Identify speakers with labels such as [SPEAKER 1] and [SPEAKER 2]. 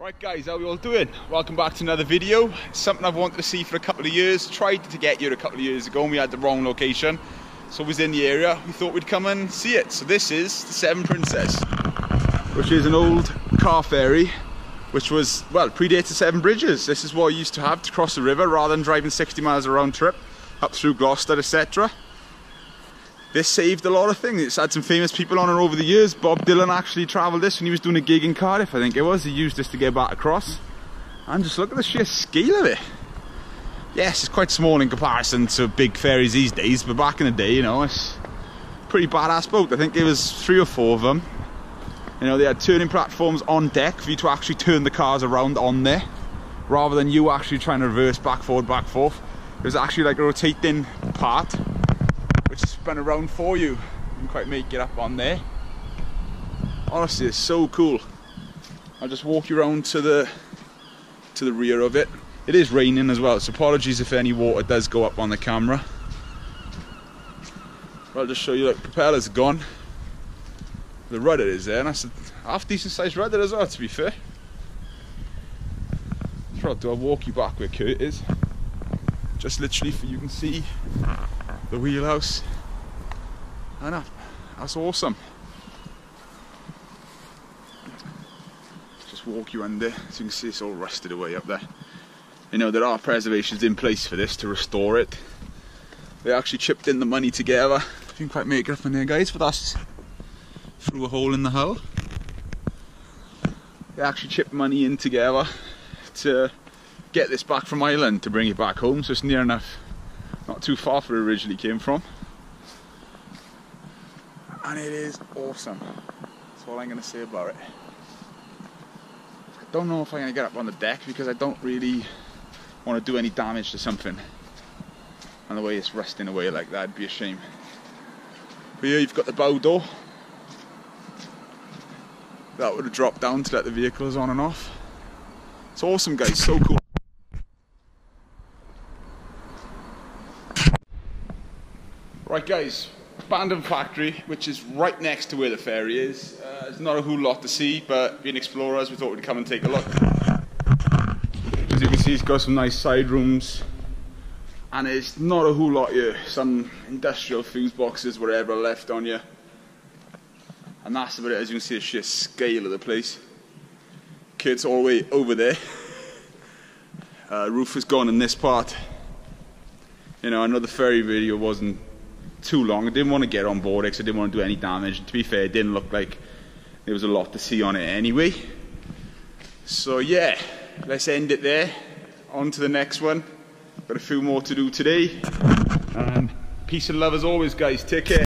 [SPEAKER 1] Right guys, how are we all doing? Welcome back to another video. Something I've wanted to see for a couple of years. Tried to get here a couple of years ago and we had the wrong location. So was in the area. We thought we'd come and see it. So this is the Severn Princess, which is an old car ferry which was, well, predated Severn Bridges. This is what I used to have to cross the river rather than driving 60 miles a round trip up through Gloucester, etc this saved a lot of things. It's had some famous people on it over the years. Bob Dylan actually travelled this when he was doing a gig in Cardiff, I think it was. He used this to get back across. And just look at the sheer scale of it. Yes, it's quite small in comparison to big ferries these days, but back in the day, you know, it's pretty badass boat. I think there was three or four of them. You know, they had turning platforms on deck for you to actually turn the cars around on there, rather than you actually trying to reverse back, forward, back, forth. It was actually like a rotating part spun around for you. You quite make it up on there. Honestly, it's so cool. I'll just walk you around to the to the rear of it. It is raining as well, so apologies if any water does go up on the camera. But I'll just show you, look, propeller's gone. The rudder is there, and that's a half decent sized rudder as well, to be fair. So I'll walk you back where Kurt is. Just literally for you can see the wheelhouse I know, that's awesome. Just walk you under, so you can see it's all rusted away up there. You know, there are preservations in place for this to restore it. They actually chipped in the money together. You can quite make it up in there guys, but that's through a hole in the hull. They actually chipped money in together to get this back from Ireland to bring it back home, so it's near enough, not too far from where it originally came from and it is awesome. That's all I'm going to say about it. I don't know if I'm going to get up on the deck because I don't really want to do any damage to something. And the way it's rusting away like that would be a shame. But here you've got the bow door. That would have dropped down to let the vehicles on and off. It's awesome guys, so cool. Right guys, abandoned factory, which is right next to where the ferry is. Uh, there's not a whole lot to see, but being explorers, we thought we'd come and take a look. As you can see, it's got some nice side rooms, and it's not a whole lot here. Some industrial fuse boxes, whatever, left on you. And that's about it. As you can see, the sheer scale of the place. Kids all the way over there. Uh, roof is gone in this part. You know, another ferry video wasn't too long. I didn't want to get on board because I didn't want to do any damage. To be fair, it didn't look like there was a lot to see on it anyway. So yeah, let's end it there. On to the next one. Got a few more to do today. Peace and love as always, guys. Take care.